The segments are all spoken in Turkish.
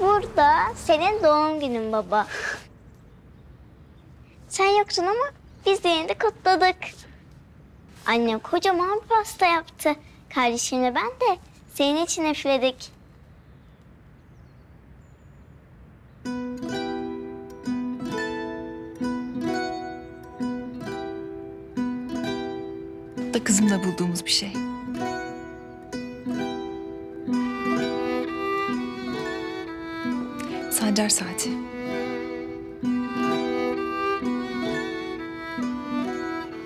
burada senin doğum günün baba. Sen yoktun ama biz de yine kutladık. Annem kocaman bir pasta yaptı. Kardeşimle ben de senin için üfledik. Da kızımla bulduğumuz bir şey. Sancar saati.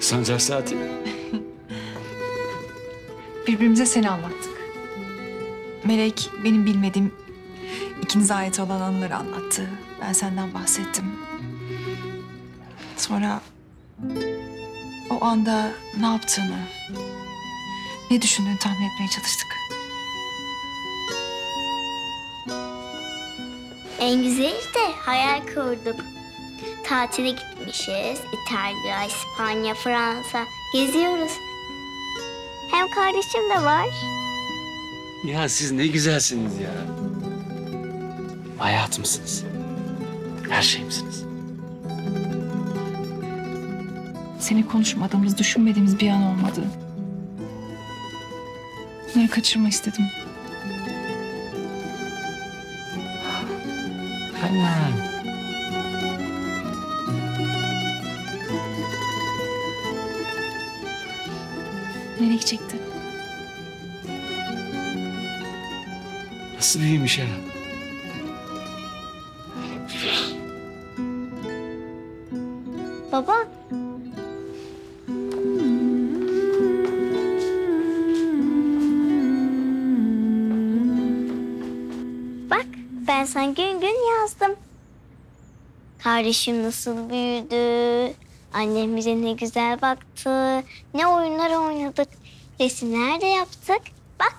Sancar saati. Birbirimize seni anlattık. Melek benim bilmediğim ikinize ait olan anıları anlattı. Ben senden bahsettim. Sonra o anda ne yaptığını, ne düşündüğünü tahmin etmeye çalıştık. En güzeli de hayal kurduk. Tatile gitmişiz. İtalya, İspanya, Fransa. Geziyoruz. Hem kardeşim de var. Ya siz ne güzelsiniz ya. Hayatımsınız. Her şeyimsiniz. Seni konuşmadığımız, düşünmediğimiz bir an olmadı. Bunları kaçırma istedim. Annem. Nereye gidecekti? Nasıl büyümüş ya? Baba. Sana gün gün yazdım. Kardeşim nasıl büyüdü. Annem bize ne güzel baktı. Ne oyunlar oynadık. Resimler de yaptık. Bak.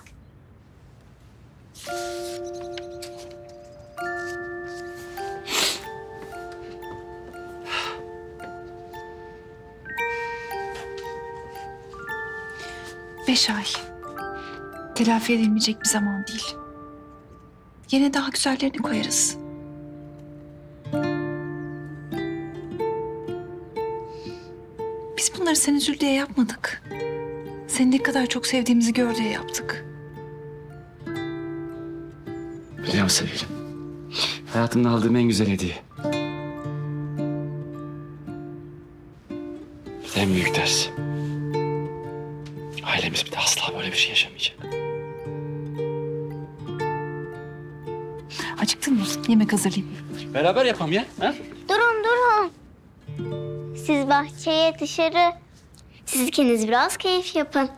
Beş ay. Telafi edilmeyecek bir zaman değil. Yine daha güzellerini koyarız. Biz bunları sen üzül diye yapmadık. Seni ne kadar çok sevdiğimizi gör diye yaptık. Biliyorum sevgilim. Hayatımda aldığım en güzel hediye. En büyük ders. Ailemiz bir de asla böyle bir şey yaşamayacak. Acıktın mı? Yemek hazırlayayım. Beraber yapalım ya. Ha? Durun durun. Siz bahçeye dışarı. Siz ikiniz biraz keyif yapın.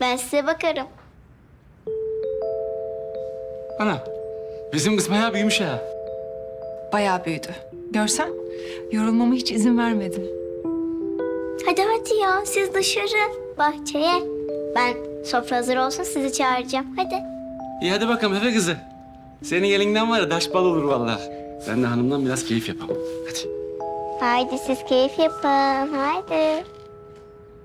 Ben size bakarım. Ana. Bizim kız bayağı büyümüş ha. Bayağı büyüdü. Görsen yorulmama hiç izin vermedin. Hadi hadi ya siz dışarı bahçeye. Ben sofra hazır olsun sizi çağıracağım. Hadi. İyi hadi bakalım Efe kızı. Senin elinden var ya daş bal olur vallahi. Ben de hanımdan biraz keyif yapalım. Hadi. Haydi siz keyif yapın. Haydi.